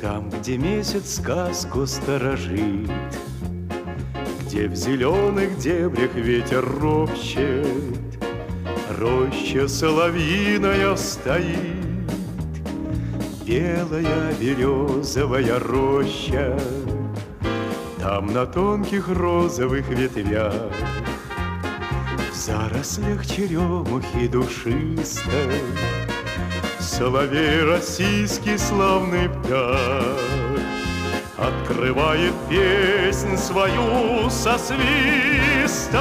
Там, где месяц сказку сторожит, Где в зеленых дебрях ветер ропщет, Роща соловьиная стоит, Белая березовая роща, Там на тонких розовых ветвях, В зарослях черемухи душистой, Соловей российский славный птах Открывает песнь свою со свистом.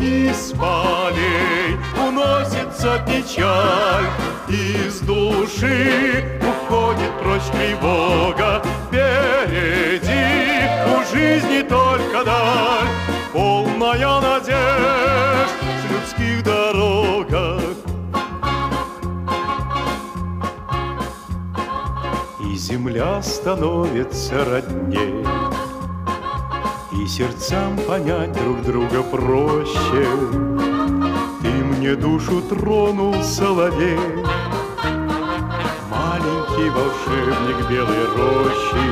Из полей уносится печаль Из души уходит прочь тревога земля становится родней. И сердцам понять друг друга проще. Ты мне душу тронул, соловей. Маленький волшебник белой рощи.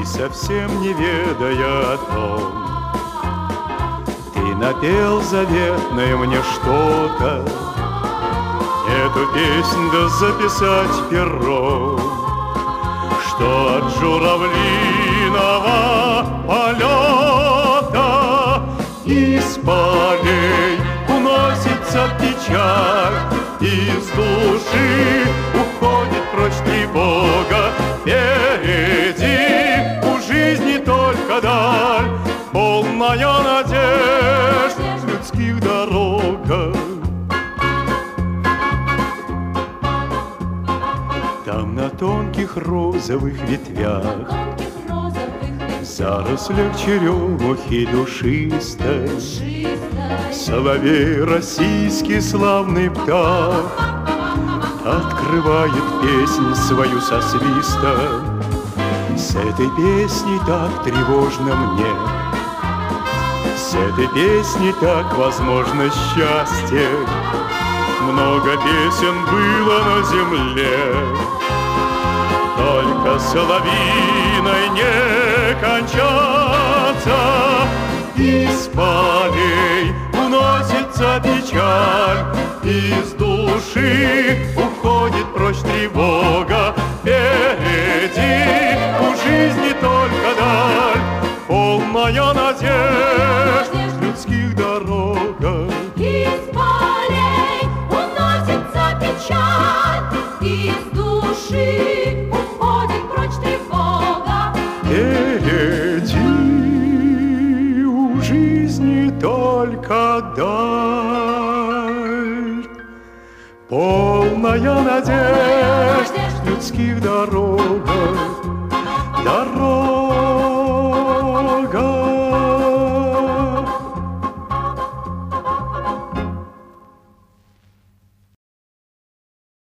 И совсем не ведая о том Ты напел заветное мне что-то. Эту песнь да записать пером Что от журавлиного полета Из полей уносится печаль Из души розовых ветвях. Зарослях черемухи душистой. Соловей российский славный птах. Открывает песнь свою со свистом. С этой песней так тревожно мне. С этой песней так возможно счастье. Много песен было на земле Только соловьиной не кончаться. Из полей уносится печаль Из души уходит прочь тревога. Впереди у жизни только даль Полная надежд только даль, Полная надежд